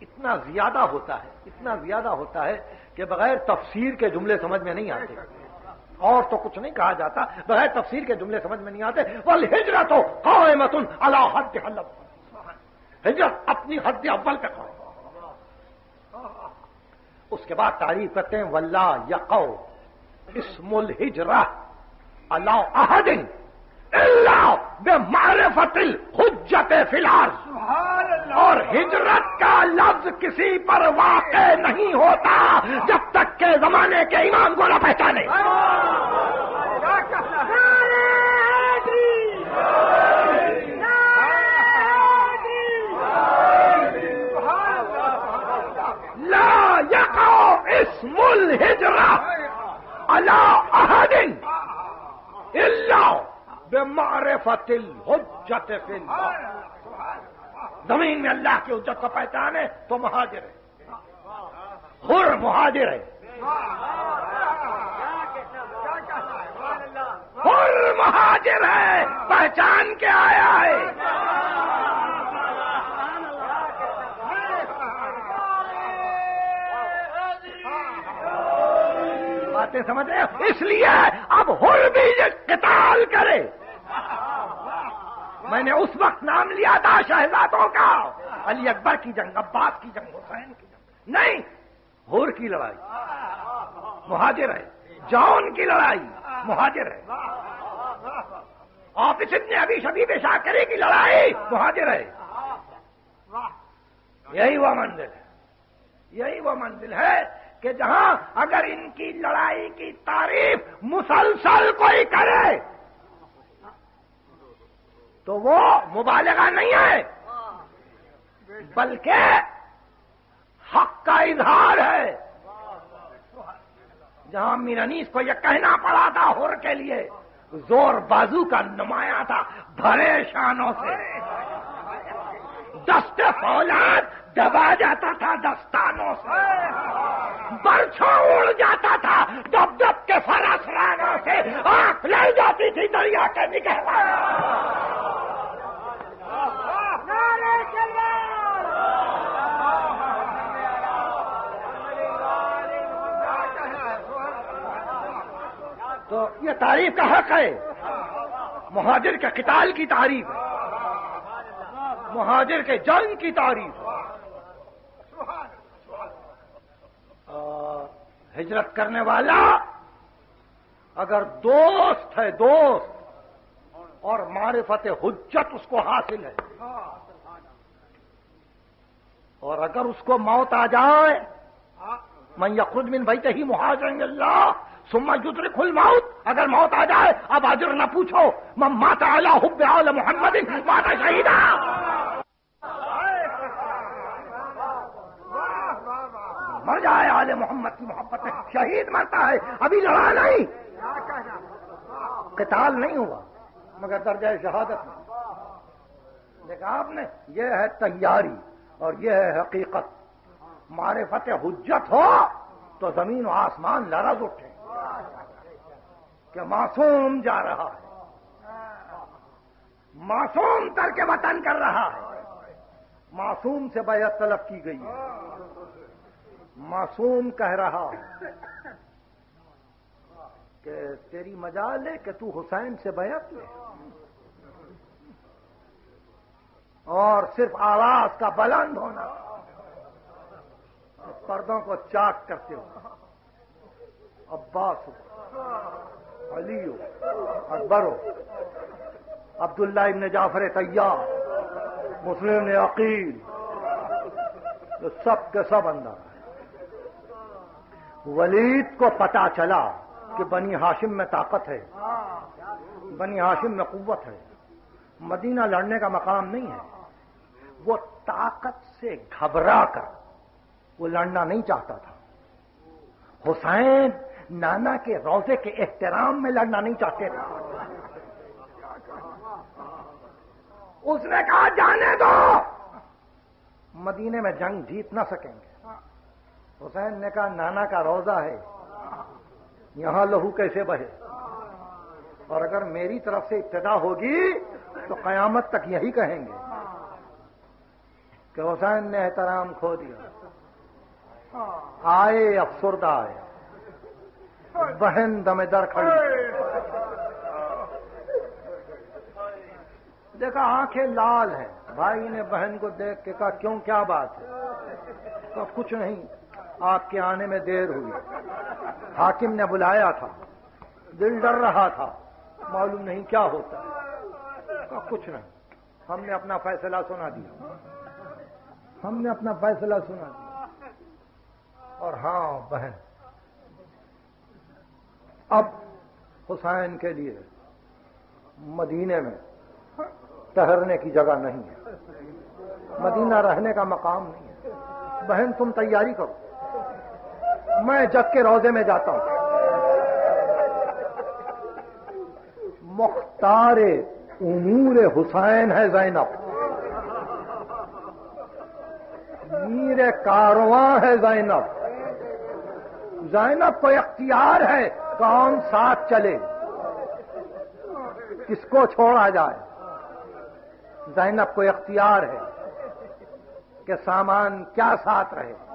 اتنا زیادہ ہوتا ہے، اتنا زیادہ ہوتا ہے کہ بغیر تفسیر کے جملے سمجھ میں نہیں آتے۔ اور تو کچھ نہیں کہا جاتا، بغیر تفسیر کے جملے سمجھ میں نہیں آتے۔ بل ہجرت ہو قائمتن اللہ حد ہجرت اپنی حد اول پہ قائم اس کے بعد تعریف کرتے ہیں ولہ یقو اسم الحجرہ اللہ احدن اللہ بے معرفت الحجت الحال اور ہجرت کا لفظ کسی پر واقع نہیں ہوتا جب تک کہ زمانے کے امام کو نہ پہچانے۔ يقع اسم الهجرة على أحد اللہ بے معرفت الحجت فی زمین میں اللہ کی حجت کو پہچانے تو مہاجر ہے۔ ہر مہاجر ہے۔ ہر مہاجر ہے، پہچان کے آیا ہے۔ باتیں سمجھ رہے اس لیے اب ہر بھی یہ قتال کرے۔ میں نے اس وقت نام لیا تھا شہزادوں کا۔ علی اکبر کی جنگ، عباس کی جنگ، حسین کی جنگ۔ نہیں ہور کی لڑائی۔ مہاجر ہے جان کی لڑائی۔ مہاجر ہے۔ آفس نے ابھی شبی شاکری کی لڑائی، مہاجر ہے۔ یہی وہ منزل ہے۔ یہی وہ منزل ہے۔ کہ جہاں اگر ان کی لڑائی کی تعریف مسلسل کوئی کرے، تو وہ مبالغہ نہیں ہے، بلکہ حق کا اظہار ہے۔ جہاں میرنیس کو یہ کہنا پڑا تھا ہور کے لیے، زور بازو کا نمایاں تھا بھرے شانوں سے۔ دست فولاد دبا جاتا تھا دستانوں سے۔ برچھوں اڑ جاتا تھا دب دب کے فرس رانوں سے آنکھ لڑ جاتی تھی دریا کے نکل تو یہ تعریف کا حق ہے؟ مہاجر کے قتال کی تعریف ہے۔ مہاجر کے جنگ کی تعریف ہجرت کرنے والا اگر دوست ہے دوست اور معرفت حجت اس کو حاصل ہے۔ اور اگر اس کو موت آ جائے میں خود من بھائی ہی مہاجر اللہ سما جتر کھل موت اگر موت آ جائے، اب آجر نہ پوچھو میں ماتا حب محمد ماتا شہیدہ مر جائے، آل محمد کی محبت میں شہید مرتا ہے، ابھی لڑا نہیں۔ قتال نہیں ہوا، مگر درجہ شہادت۔ میں دیکھا آپ نے، یہ ہے تیاری اور یہ ہے حقیقت۔ معرفت حجت ہو تو زمین و آسمان لرز اٹھے۔ کہ معصوم جا رہا ہے۔ معصوم تر کے وطن کر رہا ہے۔ معصوم سے بیعت طلب کی گئی ہے۔ معصوم کہہ رہا کہ تیری مجال ہے کہ تو حسین سے بیعت لے۔ اور صرف آواز کا بلند ہونا۔ پردوں کو چاک کرتے ہو۔ عباس ہو، علی ہو، اکبر ہو، عبداللہ ابن جعفر طیار، مسلم نے عقیل سب کے سب اندر ولید کو پتا چلا کہ بنی ہاشم میں طاقت ہے۔ بنی ہاشم میں قوت ہے۔ مدینہ لڑنے کا مقام نہیں ہے۔ وہ طاقت سے گھبرا کر وہ لڑنا نہیں چاہتا تھا۔ حسین نانا کے روزے کے احترام میں لڑنا نہیں چاہتے تھے۔ اس نے کہا، جانے دو۔ مدینے میں جنگ جیت نہ سکیں گے۔ حسین نے کہا، نانا کا روزہ ہے۔ یہاں لہو کیسے بہے؟ اور اگر میری طرف سے ابتدا ہوگی تو قیامت تک یہی کہیں گے کہ حسین نے احترام کھو دیا۔ آئے، افسردہ آئے۔ بہن دم در کھڑی۔ دیکھا، آنکھیں لال ہیں۔ بھائی نے بہن کو دیکھ کے کہا، کیوں کیا بات ہے؟ تو کچھ نہیں۔ آپ کے آنے میں دیر ہوئی۔ حاکم نے بلایا تھا۔ دل ڈر رہا تھا۔ معلوم نہیں کیا ہوتا۔ کچھ نہیں ہم نے اپنا فیصلہ سنا دیا۔ ہم نے اپنا فیصلہ سنا دیا۔ اور ہاں بہن۔ اب حسین کے لیے مدینے میں ٹہرنے کی جگہ نہیں ہے۔ مدینہ رہنے کا مقام نہیں ہے۔ بہن، تم تیاری کرو۔ میں جگ کے روزے میں جاتا ہوں۔ مختار امور حسین ہے زینب۔ میر کارواں ہے زینب۔ زینب کو اختیار ہے کون ساتھ چلے۔ کس کو چھوڑا جائے۔ زینب کو اختیار ہے کہ سامان کیا ساتھ رہے۔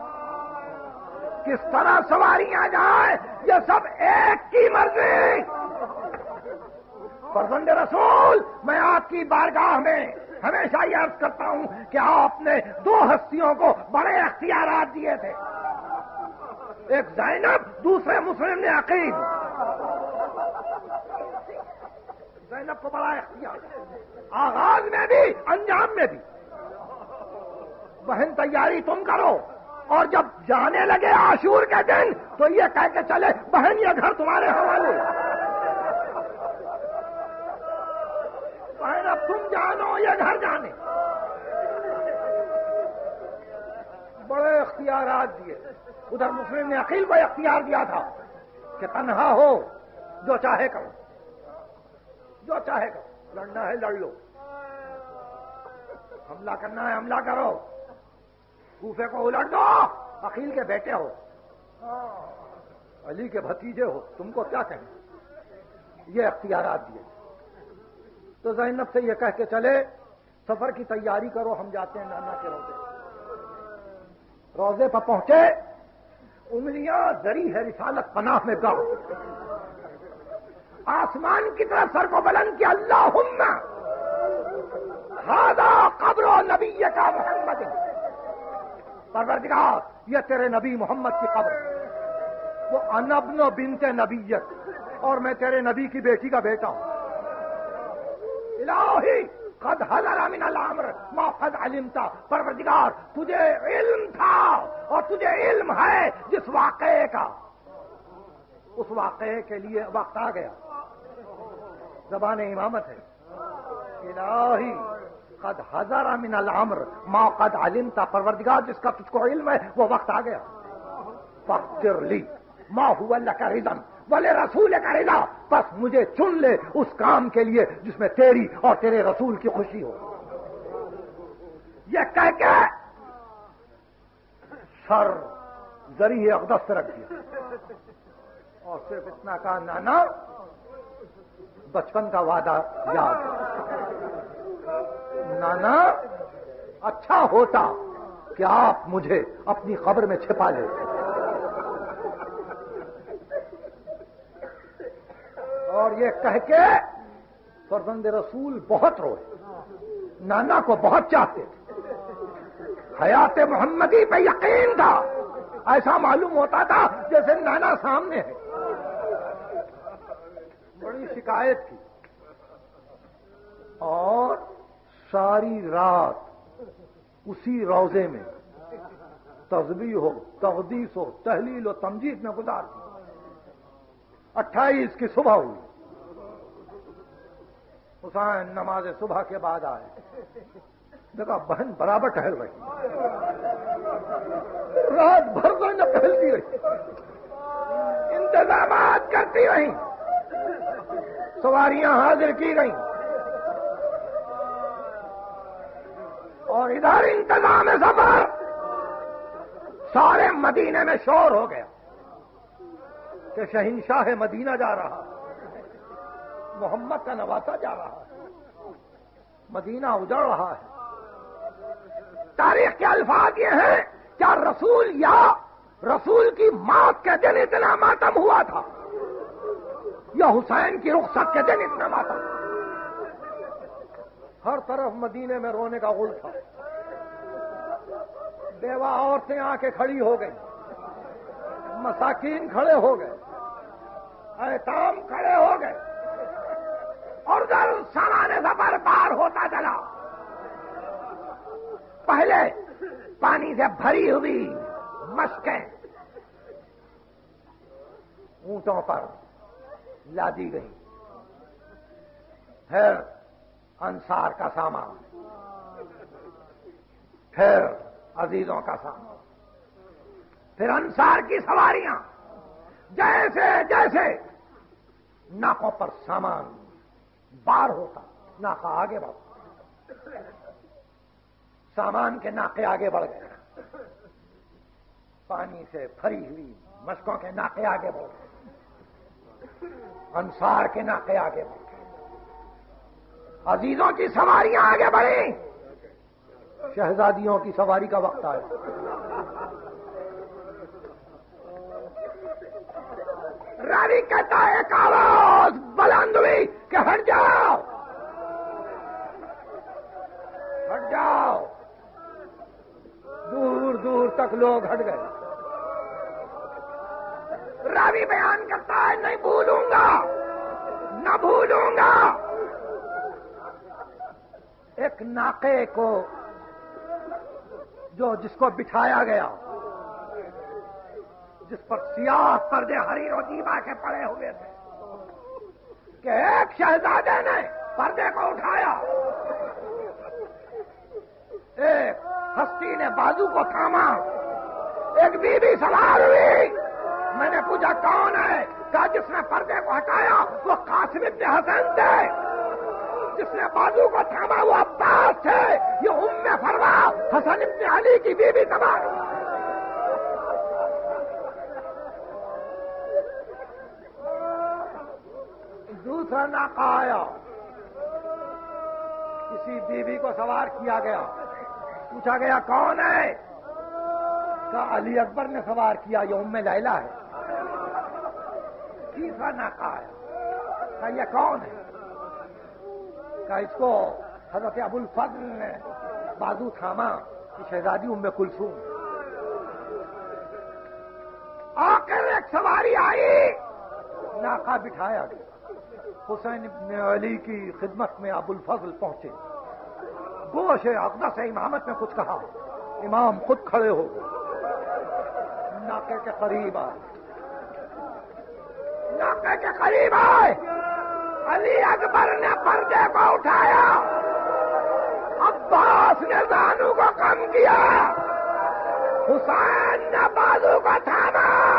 کس طرح سواریاں جائیں، یہ سب ایک کی مرضی۔ فرزند رسول، میں آپ کی بارگاہ میں ہمیشہ یہ عرض کرتا ہوں کہ آپ نے دو ہستیوں کو بڑے اختیارات دیے تھے۔ ایک زینب، دوسرے مسلم نے عقید زینب کو بڑا اختیار۔ آغاز میں بھی، انجام میں بھی۔ بہن تیاری تم کرو۔ اور جب جانے لگے آشور کے دن، تو یہ کہہ کے چلے، بہن، یہ گھر تمہارے حوالے. بہن، اب تم جانو، یہ گھر جانے. بڑے اختیارات دیے۔ ادھر مسلم نے عقیل کو اختیار دیا تھا کہ تنہا ہو، جو چاہے کرو۔ جو چاہے کرو۔ لڑنا ہے، لڑ لو۔ حملہ کرنا ہے، حملہ کرو۔ کوفے کو الٹ دو! عقیل کے بیٹے ہو۔ علی کے بھتیجے ہو۔ تم کو کیا کہیں یہ اختیارات دیے۔ تو زینب سے یہ کہہ کے چلے، سفر کی تیاری کرو، ہم جاتے ہیں نانا کے روزے۔ روزے پر پہنچے، انگلیاں زری ہے رسالت پناہ میں گاؤ آسمان کی طرف سر کو بلند کیا اللہ ہادا قبر و نبی کا محمد۔ پروردگار، یہ تیرے نبی محمد کی قبر۔ وہ انبن و بنت نبیت، اور میں تیرے نبی کی بیٹی کا بیٹا ہوں۔ الہی، قد حضر من الامر، ما قد علمتا پروردگار، تجھے علم تھا، اور تجھے علم ہے جس واقعے کا۔ اس واقعے کے لیے وقت آ گیا۔ زبان امامت ہے۔ الہی قد حضر من الامر ما قد علمتا پروردگار جس کا تجھ کو علم ہے، وہ وقت آ گیا۔ فقر لی ماں ہو اللہ کا رزم بولے رسول کا رضا۔ بس مجھے چن لے اس کام کے لیے جس میں تیری اور تیرے رسول کی خوشی ہو۔ یہ کہہ کے سر ذریعے اقدس رکھ دیا۔ اور صرف اتنا کہا، نانا، بچپن کا وعدہ یاد۔ نانا اچھا ہوتا کہ آپ مجھے اپنی خبر میں چھپا لیتے اور یہ کہہ کے فرزند رسول بہت روئے۔ نانا کو بہت چاہتے تھے۔ حیات محمدی پہ یقین تھا۔ ایسا معلوم ہوتا تھا جیسے نانا سامنے ہے۔ بڑی شکایت تھی اور ساری رات اسی روزے میں تزبی ہو، تقدیس ہو، تحلیل ہو تمجید میں گزار دی۔ اٹھائیس کی صبح ہوئی۔ حسین نماز صبح کے بعد آئے۔ دیکھا بہن برابر ٹہل رہی۔ رات بھر تو نہ ٹہلتی رہی۔ انتظامات کرتی رہی۔ سواریاں حاضر کی گئی اور ادھر انتظام سفر۔ سارے مدینے میں شور ہو گیا کہ شہنشاہ مدینہ جا رہا، محمد کا نواسا جا رہا۔ ہے مدینہ اجڑ رہا ہے۔ تاریخ کے الفاظ یہ ہیں، کیا رسول یا رسول کی موت کے دن اتنا ماتم ہوا تھا؟ یا حسین کی رخصت کے دن اتنا ماتم ہوا ہر طرف مدینے میں رونے کا غل تھا۔ بیوہ عورتیں آ کے کھڑی ہو گئی مساکین کھڑے ہو گئے۔ ایتام کھڑے ہو گئے۔ اور ادھر سامان سفر پار ہوتا چلا۔ پہلے پانی سے بھری ہوئی مشکیں اونٹوں پر لادی گئی پھر انصار کا سامان۔ پھر عزیزوں کا سامان۔ پھر انصار کی سواریاں۔ جیسے جیسے ناکوں پر سامان بار ہوتا ناکا آگے بڑھتا۔ سامان کے ناکے آگے بڑھ گئے۔ پانی سے بھری ہوئی مشکوں کے ناکے آگے بڑھ گئے۔ انسار کے ناکے آگے بڑھ گئے۔ عزیزوں کی سواریاں آگے بڑھی شہزادیوں کی سواری کا وقت آیا۔ راوی کہتا ہے ایک آواز بلند ہوئی کہ ہٹ جاؤ۔ ہٹ جاؤ۔ دور دور تک لوگ ہٹ گئے۔ راوی بیان کرتا ہے، نہیں بھولوں گا۔ نہ بھولوں گا۔ ایک ناقے کو جو جس کو بٹھایا گیا، جس پر سیاہ پردے ہری دیبا کے پڑے ہوئے تھے، کہ ایک شہزادے نے پردے کو اٹھایا۔ ایک ہستی نے بازو کو تھاما۔ ایک بی بی سوار ہوئی۔ میں نے پوچھا، کون ہے؟ کہا، جس نے پردے کو ہٹایا، وہ قاسم ابن حسن تھے۔ جس نے بازو کو تھاما، وہ عباس تھے یہ ام فروا حسن ابن علی کی بی بی سوار دوسرا ناکا آیا۔ کسی بیوی کو سوار کیا گیا۔ پوچھا گیا، کون ہے؟ کہا، علی اکبر نے سوار کیا، یہ ام لیلا ہے۔ تیسرا ناکا آیا۔ کہا، یہ کون ہے؟ کہا، اس کو حضرت ابو الفضل نے بازو تھاما کہ شہزادی ام کلسوم آخر ایک سواری آئی ناکا بٹھایا گیا۔ حسین ابن علی کی خدمت میں ابو الفضل پہنچے۔ گوش اقدس امامت میں کچھ کہا۔ امام خود کھڑے ہو گئے۔ ناکے کے قریب آئے۔ ناکے کے قریب آئے۔ علی اکبر نے پردے کو اٹھایا۔ عباس نے دانو کو کم کیا۔ حسین نے بازو کو تھاما۔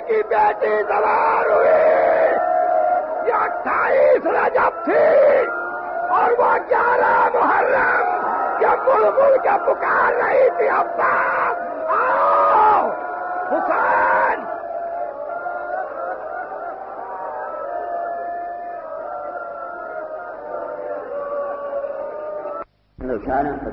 کی بیٹی سوار ہوئی۔ یہ اٹھائیس رجب تھی اور وہ گیارہ محرم یہ بل بل کے پکار رہی تھی۔ ابا، آؤ۔ حسین لو كان